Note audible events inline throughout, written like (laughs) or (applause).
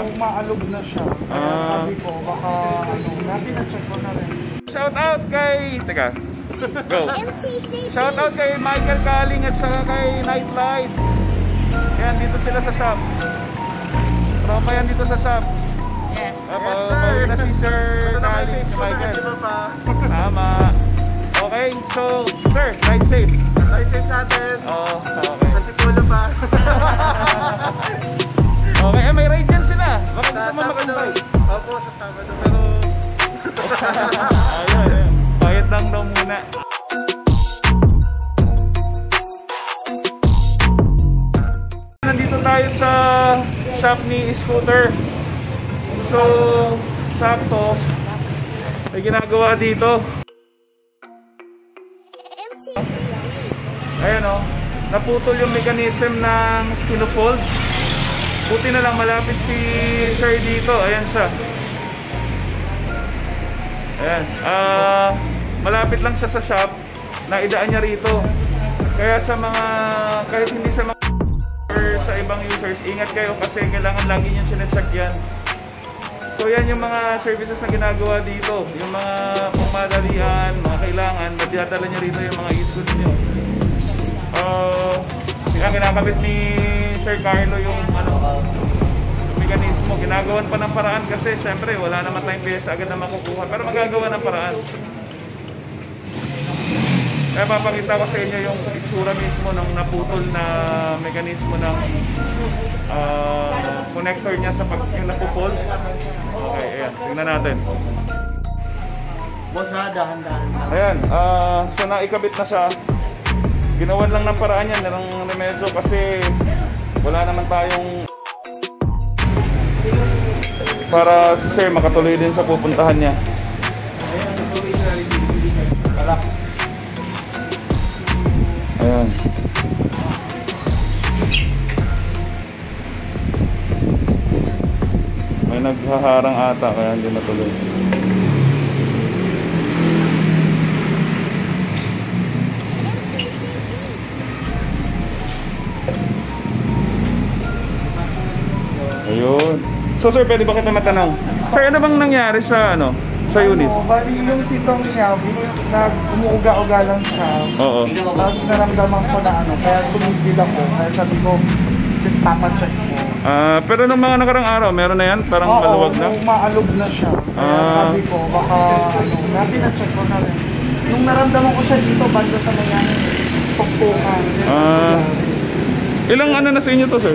ano? umaalog na siya. Kaya Ah. sabi ko, baka ano, nabi na check ko na rin. Shout out kay... Teka. Go. (laughs) MTCB. Shout out kay Michael Kaling at saka kay Night Lights. Yan, dito sila sa shop. Tropa yan dito sa shop. Yes. Yes, sir. na si Sir (laughs) Kaling, si Michael. pa? Tama. Okay, so, sir, ride safe. Right side sa atin. Oh, okay. Antipolo pa. Mo mag-invite. Opo, sa Sabado. Pero... (laughs) Ayun, ayun. Quiet lang daw muna. Nandito tayo sa shop ni Scooter. So, sakto. May ginagawa dito. Ayan o. Naputol yung mechanism ng kinufold. Buti na lang malapit si Sir dito. Ayan siya. Ayan. Ah, malapit lang siya sa shop. Naidaan niya rito. Kaya sa mga, kahit hindi sa mga or sa ibang users, ingat kayo kasi kailangan lagi nyo sinecheck yan. So yan yung mga services na ginagawa dito. Yung mga pumadalian, mga kailangan, madadala nyo rito yung mga issues nyo. Uh, ang kinakabit ni Sir Carlo yung ano, mekanismo. Ginagawan pa ng paraan kasi syempre wala naman tayong pyesa agad na makukuha. Pero magagawa ng paraan. Kaya papakita ko sa inyo yung itsura mismo ng naputol na mekanismo ng ah, connector niya sa pag yung napupol. Okay, ayan. Tingnan natin. Boss ha, dahan-dahan. Ayan, ah, so naikabit na siya. Ginawan lang ng paraan yan ng remedyo kasi wala naman tayong para si Sir makatuloy din sa pupuntahan niya. Ayan. May naghaharang ata kaya hindi natuloy. So sir, pwede ba kita matanong? Sir, ano bang nangyari sa ano? Sa unit? Ano, bali yung sitong siya, nag umuuga-uga lang siya. Oo. Tapos naramdaman ko na ano, kaya tumigil ako. Kaya sabi ko, papacheck ko. Ah, pero nung mga nakarang araw, meron na yan? Parang Oo, maluwag na? umaalog na siya. Kaya Ah. sabi ko, baka ano, na check ko na rin. Nung naramdaman ko siya dito, banda sa mga pagpukan. Ah. Ilang ano na sa inyo to, sir?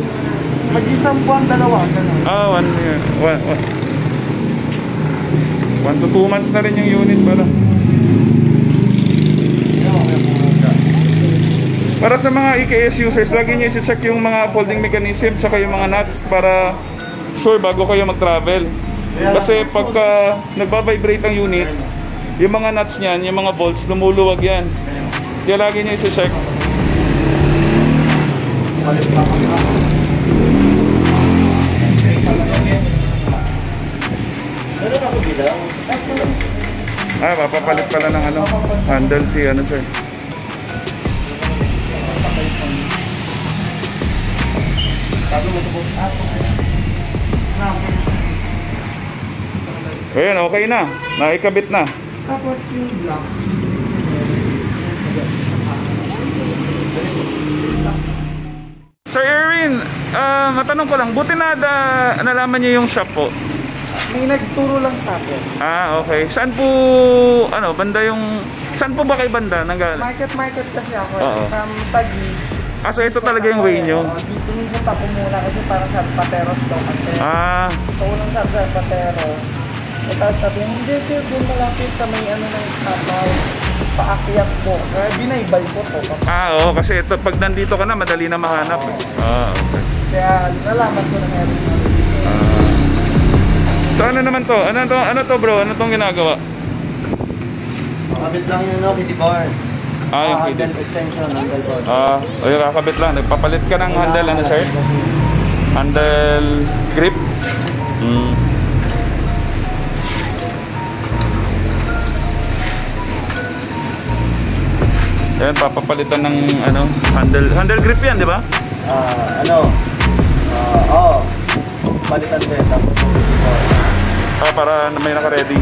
Mag-isang buwan, dalawa, gano'n. Ah, one year. One, one. One to two months na rin yung unit para. Para sa mga EKS users, lagi nyo i-check yung mga folding mechanism tsaka yung mga nuts para sure bago kayo mag-travel. Kasi pagka nagbabibrate ang unit, yung mga nuts niyan, yung mga bolts, lumuluwag yan. Kaya lagi nyo i-check. Ah, papapalit pala ng ano, handle si ano sir. Ayun, okay na. Naikabit na. Tapos yung black. Sir Erwin, ah, matanong ko lang, buti na da, nalaman niyo yung shop po. May nagturo lang sa akin. Ah, okay. Saan po, ano, banda yung, saan po ba kay banda? Nanggal? Market-market kasi ako. Oo. From Taguig. Ah, so ito talaga yung way nyo? Oo, Dito pumunta ko muna kasi parang sa Pateros daw kasi. Ah, So unang sabi sa Pateros. E tapos sabi niya, hindi sir, doon malapit sa may ano ng stoplight. Paakyat po. Kaya binaybay ko to. ah, oo, kasi ito, pag nandito ka na, madali na mahanap. eh. Ah, okay. Kaya nalaman ko na meron rin. So ano naman to? Ano to, ano to bro? Ano tong ginagawa? Kapit lang yun, no? Kitty bar. Ah, yung Ah, pwede. handle extension, handle bar. Ah, o yung kakabit lang. Nagpapalit ka ng handle, ano sir? Handle grip? Hmm. Ayan, papapalitan ng ano, handle handle grip yan, di ba? Ah, ano? Ah, oo. Papalitan din. Tapos, Ah, para may naka-ready.